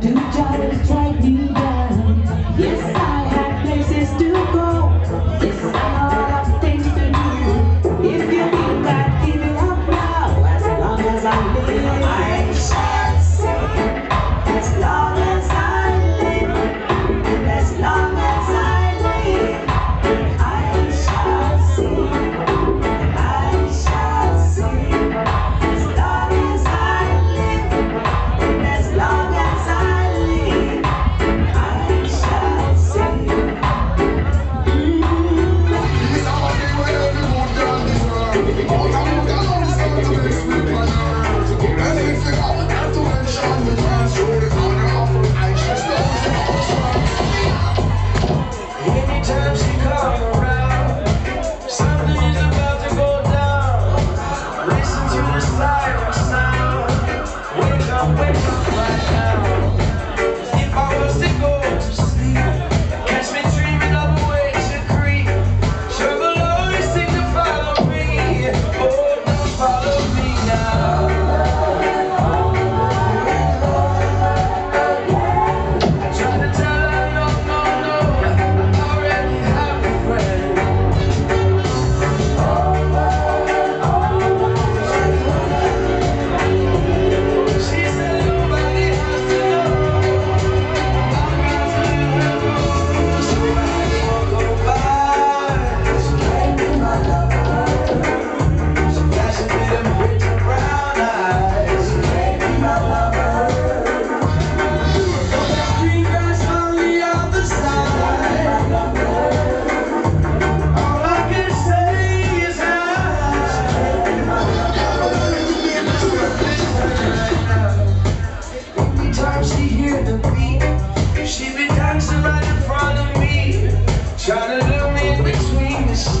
do just like you down. Yes, I have places to go. Yes, I of things to do. If you think I'd give it up now, as long as I live, I'm As long as I